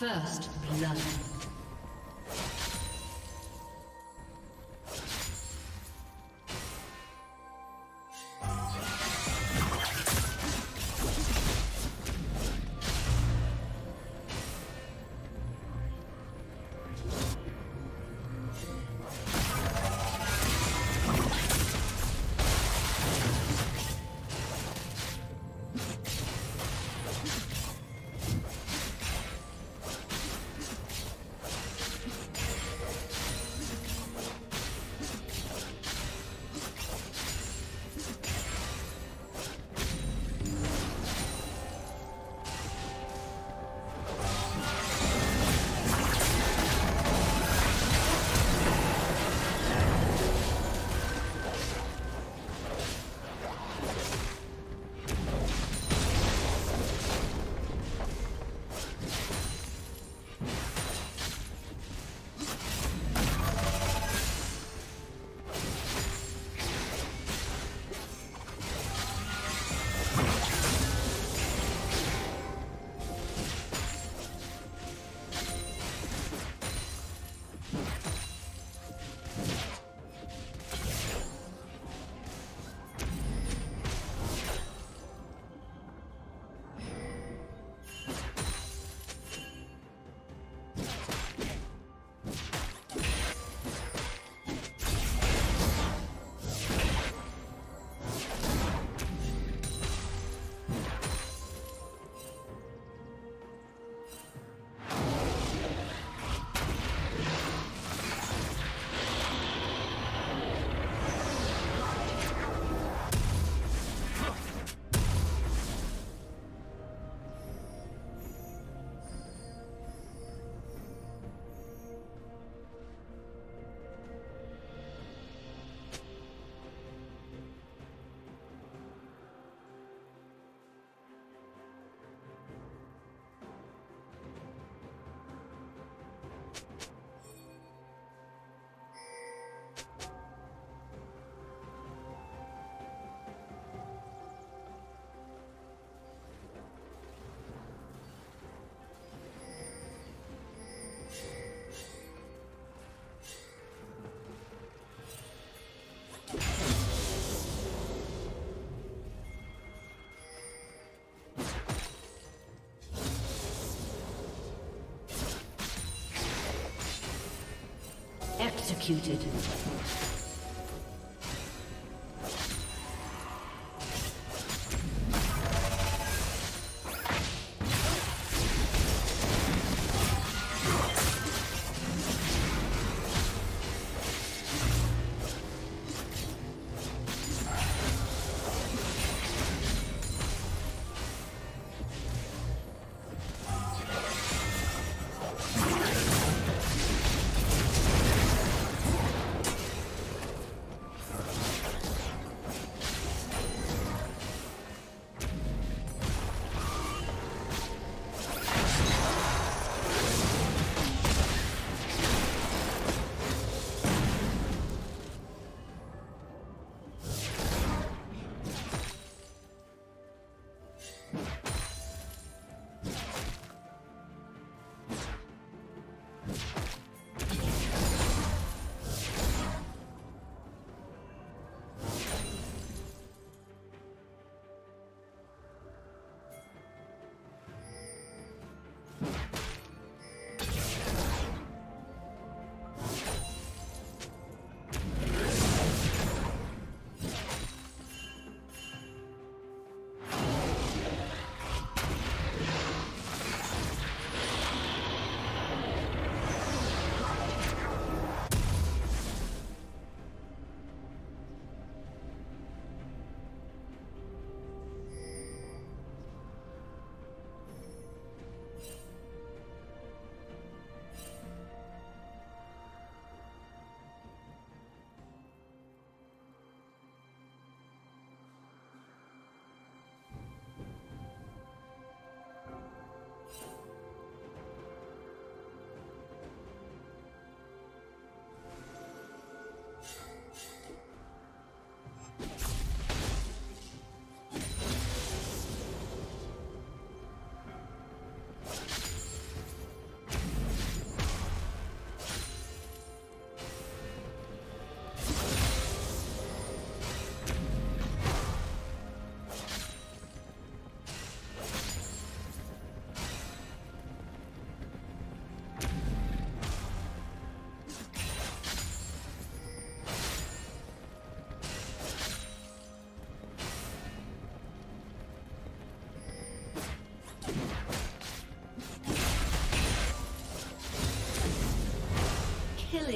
First blood. Executed.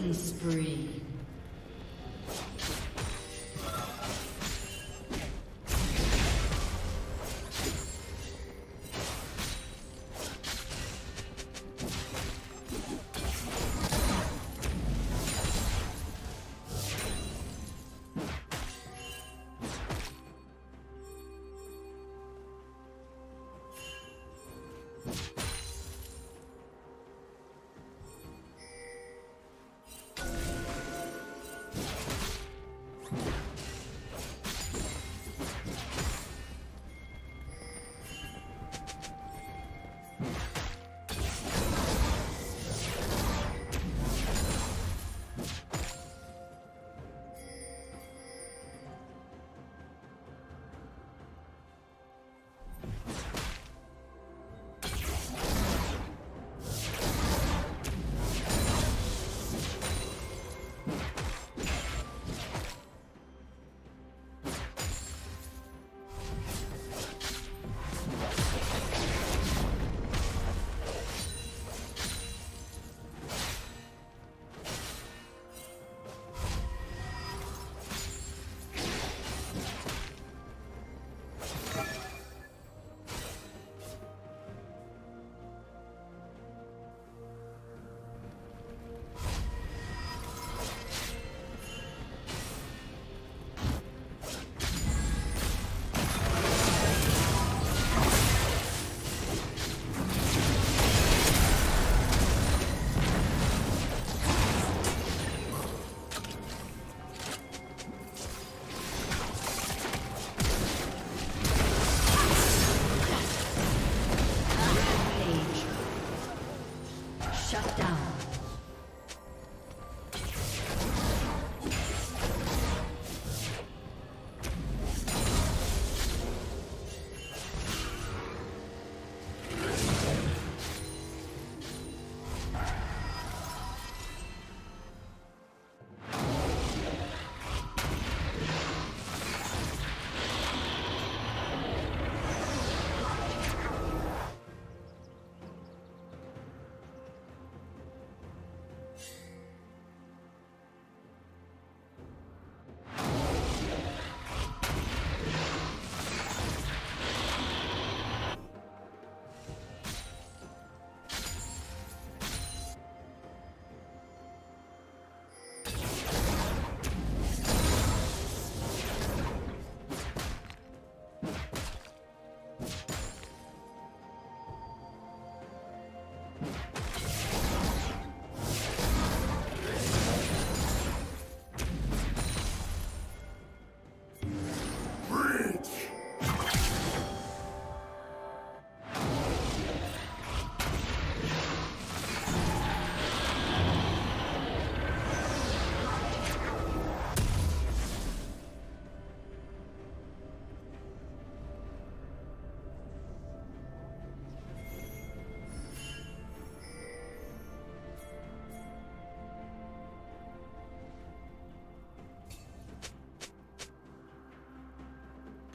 Killing spree.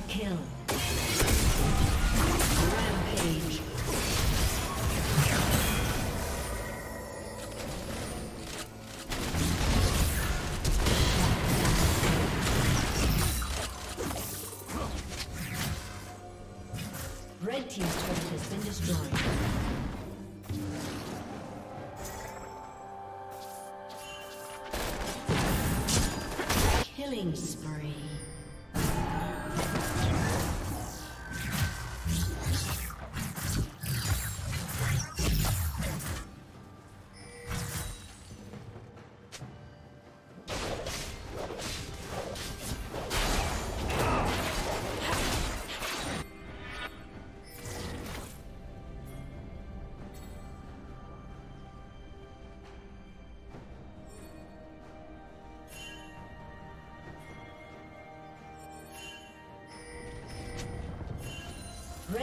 Double kill. Rampage. Red team's turret has been destroyed. Killing